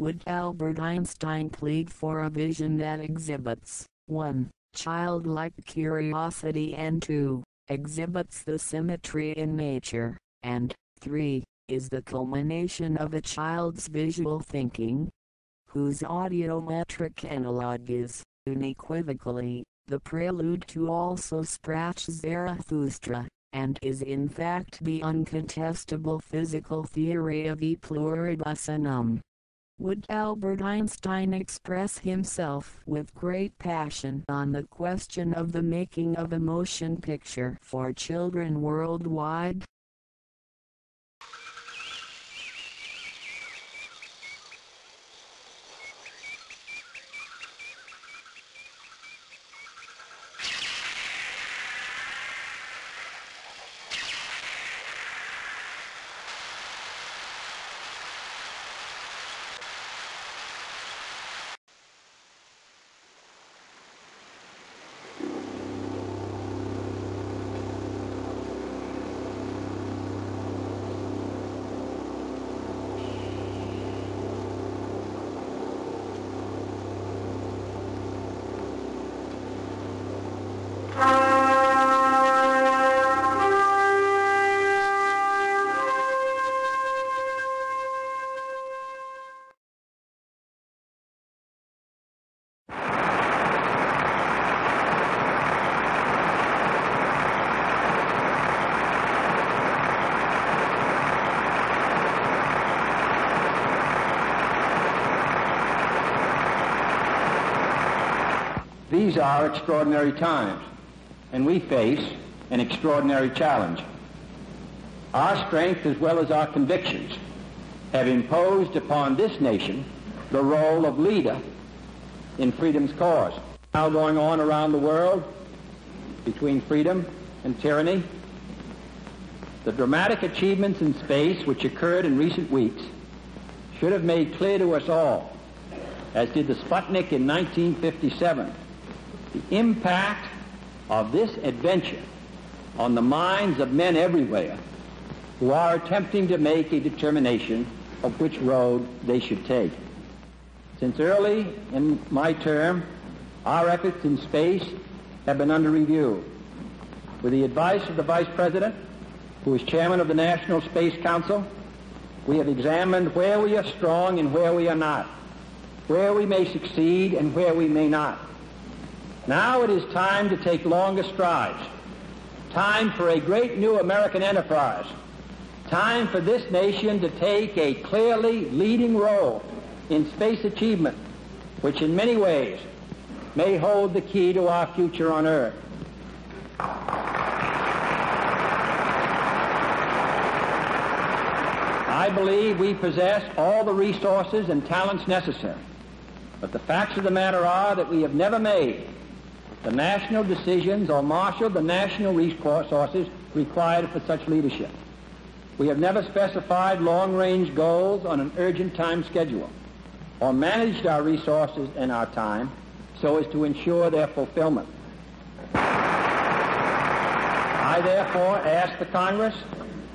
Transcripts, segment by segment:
would Albert Einstein plead for a vision that exhibits 1. Childlike curiosity and 2. Exhibits the symmetry in nature, and 3. Is the culmination of a child's visual thinking, whose audiometric analog is, unequivocally, the prelude to also Sprach Zarathustra, and is in fact the uncontestable physical theory of e pluribus unum. Would Albert Einstein express himself with great passion on the question of the making of a motion picture for children worldwide? These are extraordinary times, and we face an extraordinary challenge. Our strength as well as our convictions have imposed upon this nation the role of leader in freedom's cause. Now going on around the world between freedom and tyranny, the dramatic achievements in space which occurred in recent weeks should have made clear to us all, as did the Sputnik in 1957, the impact of this adventure on the minds of men everywhere who are attempting to make a determination of which road they should take. Since early in my term, our efforts in space have been under review. With the advice of the Vice President, who is Chairman of the National Space Council, we have examined where we are strong and where we are not, where we may succeed and where we may not. Now it is time to take longer strides. Time for a great new American enterprise. Time for this nation to take a clearly leading role in space achievement, which in many ways may hold the key to our future on Earth. I believe we possess all the resources and talents necessary. But the facts of the matter are that we have never made the national decisions or marshaled the national resources required for such leadership. We have never specified long-range goals on an urgent time schedule or managed our resources and our time so as to ensure their fulfillment. I therefore ask the Congress,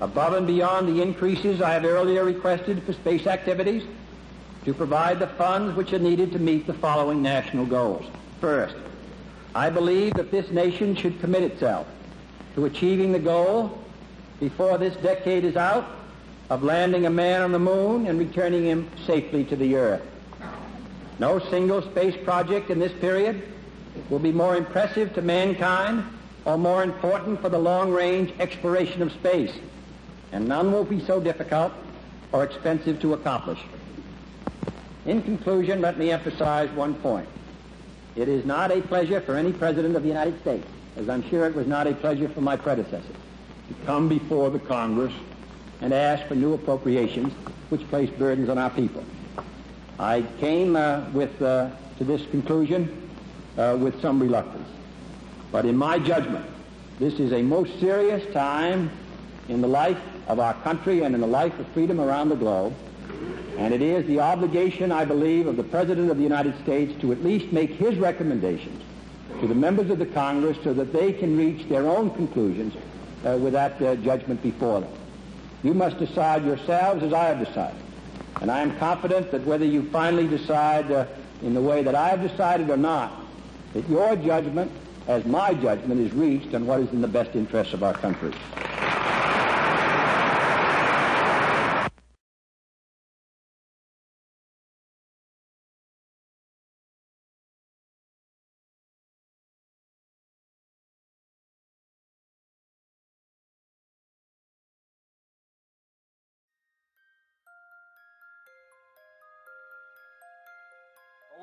above and beyond the increases I have earlier requested for space activities, to provide the funds which are needed to meet the following national goals. First, I believe that this nation should commit itself to achieving the goal before this decade is out of landing a man on the moon and returning him safely to the earth. No single space project in this period will be more impressive to mankind or more important for the long-range exploration of space, and none will be so difficult or expensive to accomplish. In conclusion, let me emphasize one point. It is not a pleasure for any president of the United States, as I'm sure it was not a pleasure for my predecessor, to come before the Congress and ask for new appropriations which place burdens on our people. I came uh, with, uh, to this conclusion uh, with some reluctance. But in my judgment, this is a most serious time in the life of our country and in the life of freedom around the globe. And it is the obligation, I believe, of the President of the United States to at least make his recommendations to the members of the Congress so that they can reach their own conclusions uh, with that uh, judgment before them. You must decide yourselves, as I have decided, And I am confident that whether you finally decide uh, in the way that I have decided or not, that your judgment, as my judgment, is reached on what is in the best interests of our country.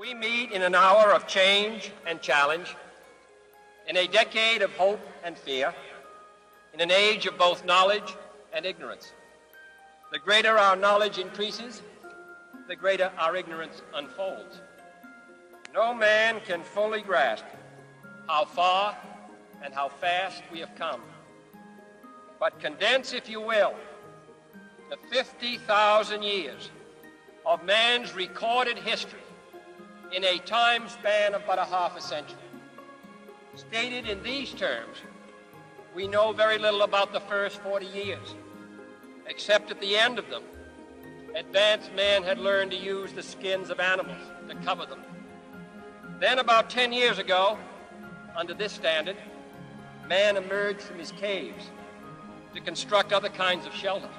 We meet in an hour of change and challenge, in a decade of hope and fear, in an age of both knowledge and ignorance. The greater our knowledge increases, the greater our ignorance unfolds. No man can fully grasp how far and how fast we have come. But condense, if you will, the 50,000 years of man's recorded history in a time span of but a half a century. Stated in these terms, we know very little about the first 40 years, except at the end of them, advanced man had learned to use the skins of animals to cover them. Then about 10 years ago, under this standard, man emerged from his caves to construct other kinds of shelter.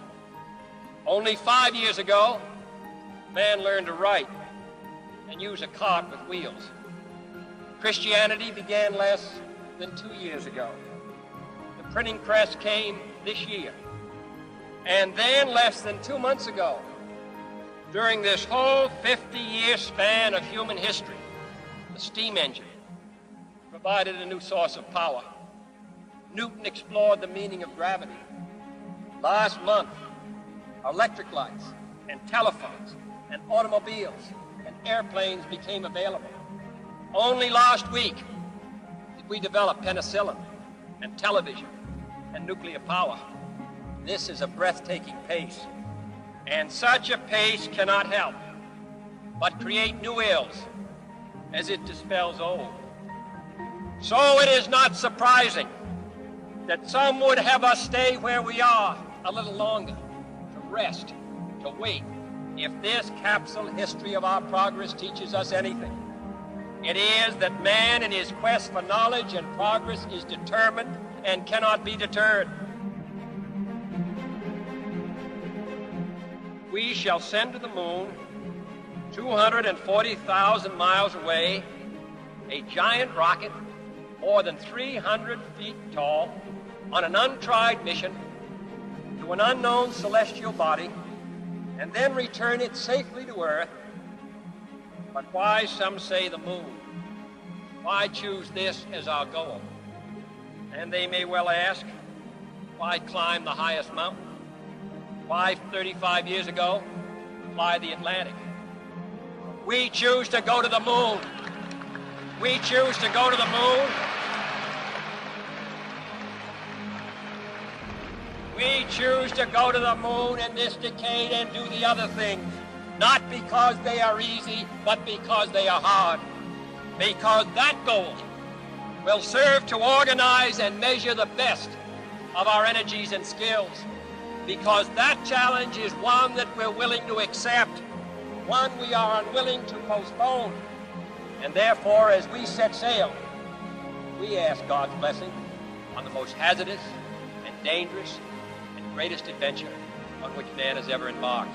Only five years ago, man learned to write and use a cart with wheels. Christianity began less than two years ago. The printing press came this year. And then less than two months ago, during this whole 50-year span of human history, the steam engine provided a new source of power. Newton explored the meaning of gravity. Last month, electric lights and telephones and automobiles and airplanes became available. Only last week did we develop penicillin and television and nuclear power. This is a breathtaking pace. And such a pace cannot help but create new ills as it dispels old. So it is not surprising that some would have us stay where we are a little longer, to rest, to wait, if this capsule history of our progress teaches us anything, it is that man in his quest for knowledge and progress is determined and cannot be deterred. We shall send to the moon, 240,000 miles away, a giant rocket more than 300 feet tall on an untried mission to an unknown celestial body and then return it safely to Earth. But why, some say, the moon? Why choose this as our goal? And they may well ask, why climb the highest mountain? Why, 35 years ago, fly the Atlantic? We choose to go to the moon. We choose to go to the moon We choose to go to the moon in this decade and do the other things, not because they are easy, but because they are hard. Because that goal will serve to organize and measure the best of our energies and skills. Because that challenge is one that we're willing to accept, one we are unwilling to postpone. And therefore, as we set sail, we ask God's blessing on the most hazardous and dangerous greatest adventure on which man has ever embarked.